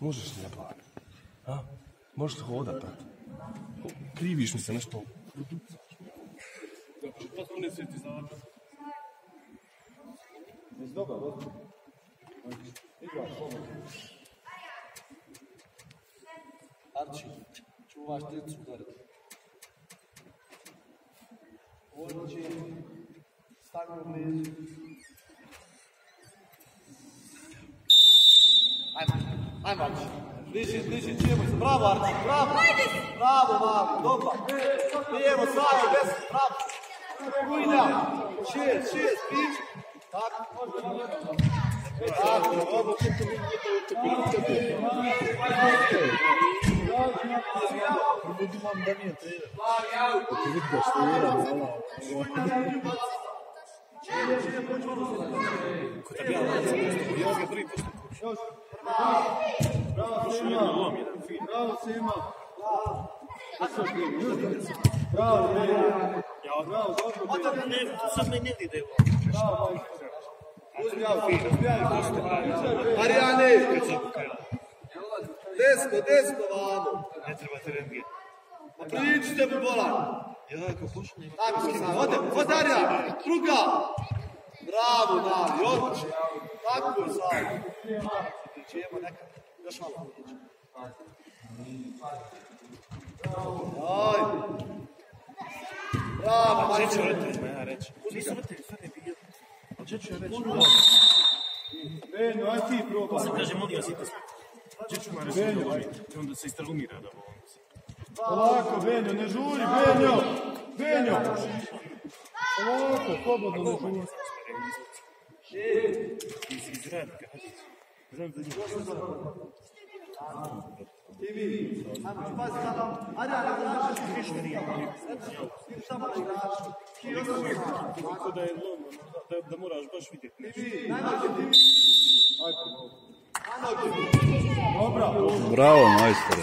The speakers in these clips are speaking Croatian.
Možeš li plan? A? Možeš li hodat? Kriviš mi se nešto. Potpuno? Igraš, slobodno. Arči, čuvaš gore. Ođe, stavimo blizu. Ajmo Arči. Bliži, bliži, čujemo se. Bravo Arči, bravo. Bravo, mali, dobro. Pijemo sami, bez, bravo. Kujna, šest, šest, priči. Tako, tako, dobro. Budimam da nije trener. Ti vidi da što je jedan, Bravo Sima! Bravo Sima! Bravo, Bravo, Bravo, dobro. Sad me ne vide. Bravo. Uzmi auto, uzmi auto. Marijane! Desko, desko, vamo. Ne trebate rentgen. Pa pričite mu bolan. Ja, kako pošli. Tako sad, ode, ode Arija, druga. Bravo, mali, odlično. Tako je sad. Čijemo neka, još malo priđe. Aj. Bravo, Marko. reći, ja reći? Nisu vrtili, sad ne bio. Ja reći? Benjo, aj ti probaj. Sam kaže, vas, idite. Gdje ću ma reći? Onda se istragumira da ovo. Polako, Benjo, ne žuri, Benjo! Benjo! Polako, slobodno ne žuri. Iz, iz radnika. Znam da je da, da moraš baš vidjeti. Ajde, Dobra. Bravo, majstore.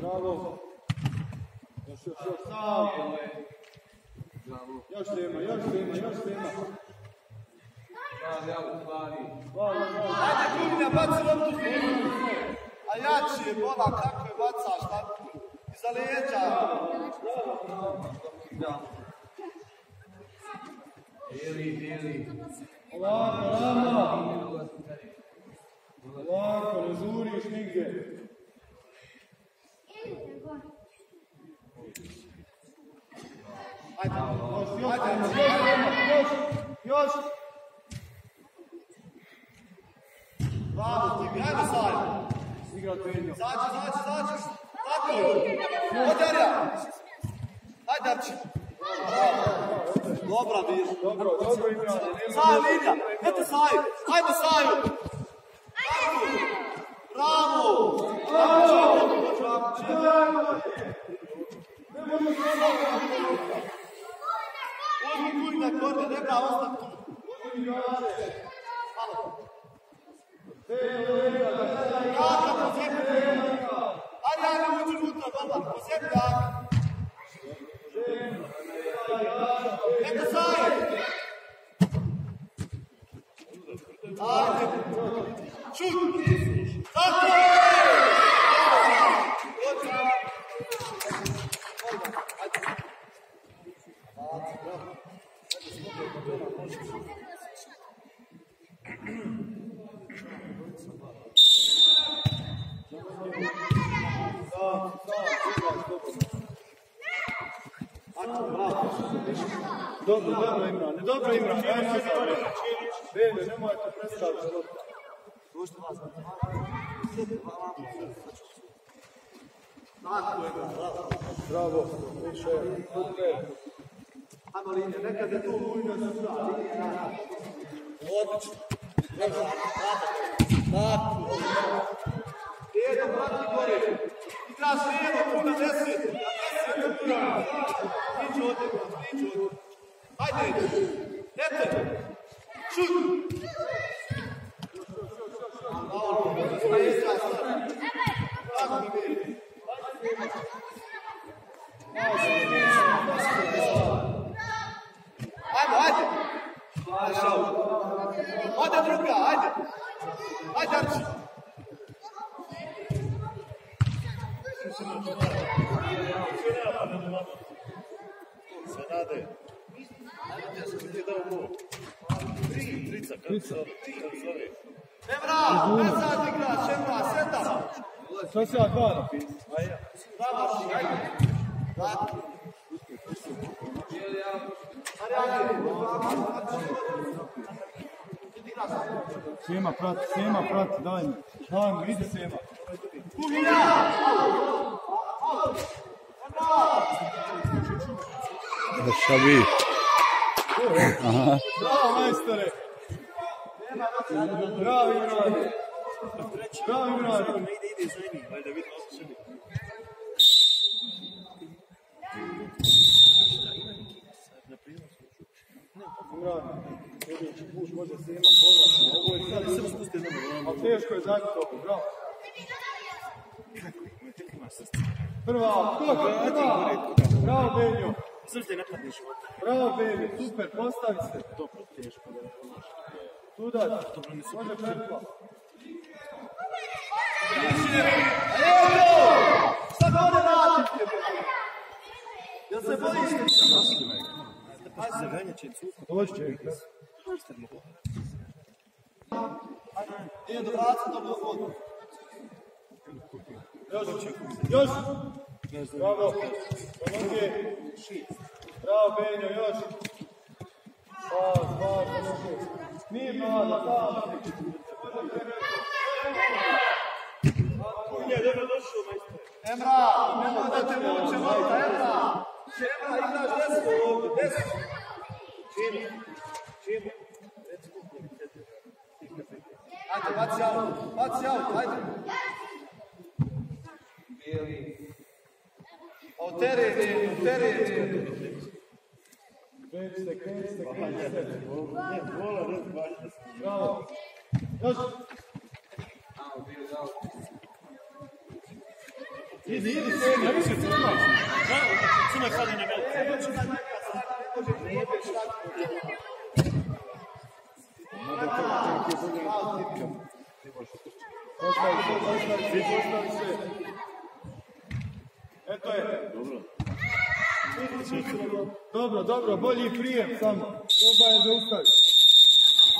Bravo. Još, još, još, sam. Još Sema, još Sema, još hvala. Ajde, Kugina, baci loptu. A jači je bola, kako je bacaš, tako. Iza leđa. Ovako, rama. Ovako, ne žuriš nigdje. Ajde, Još, još, ajde, još, još, još, još. Bravo, ti, ajde zajedno. Igra Benjo. Zađi, zađi, zađi. Tako je. Odarja. Ajde, Arči. Dobra, Mir. Dobro. Eto Saju. Ajmo Saju. Bravo. Uzmi neka ostati tu. Lupa, Pak, saya. Dobro, dobro Imran, dobro Imran. Ajde, ajde. Benjo, nemojte predstaviti lopta. Tako je, bravo. Bravo, više. Ajmo linije, nekad je tu se pravi. Odlično. Tako. Tako. Lijevo, prati gore. Lijevo, tu na deset. Na deset, tu na. Priđu od njega, priđu od njega. Hajde, dete. Šut. Dobro, staje igra, staje. Tako mi je. Ajde, ajde. Ajde, šao. Ajde, druga, ajde. Ajde, Arči. Senade. Ti dao gol. Tri, trica, kako se zove? Kako se zove? Emra, ne sad igraš, Emra, sedam. Šta si ja dva napisao? Bravo, Arči, ajde. Sema, prati, Sema, prati, daj mi. Daj mi, idi Sema. Kuhinja! Šabi. Bravo, majstore. Bravo, Imrane. Bravo, Imrane. Ne ide, ide za njim, valjda može. Ovo je sad teško je ovo, bravo. Srce. Prva, koga, prva. Bravo, Benjo. Srce ne padneš u Bravo, Benjo, super, postavi se. Dobro, teško da ne Sudac, može Perkla. Evo! Šta ga ovdje radite? Jel se bojiš se, cuka. Doći će. Nije do vraca, dobro vodu. Još, još. Bravo. Noge. Bravo, Benjo, još. Pas, pas, noge. Mirno, Ada, tamo. Kunja, dobro došao, majstor. Emra, nemoj da te vuče lopta, Emra. Emra, igraš deset ovdje, deset. Čim? Čim? Ajde, baci auto, baci auto, ajde. Bijeli. O teren, o teren. Kreni se, kreni se, kreni se. Ne, vola, se. Bravo. Još. Idi, idi, Senja, više crna. Crna fali na velike. Postavi se, postavi se, postavi se. Eto je. Dobro, dobro, bolji prijem samo. Oba je zaustavi.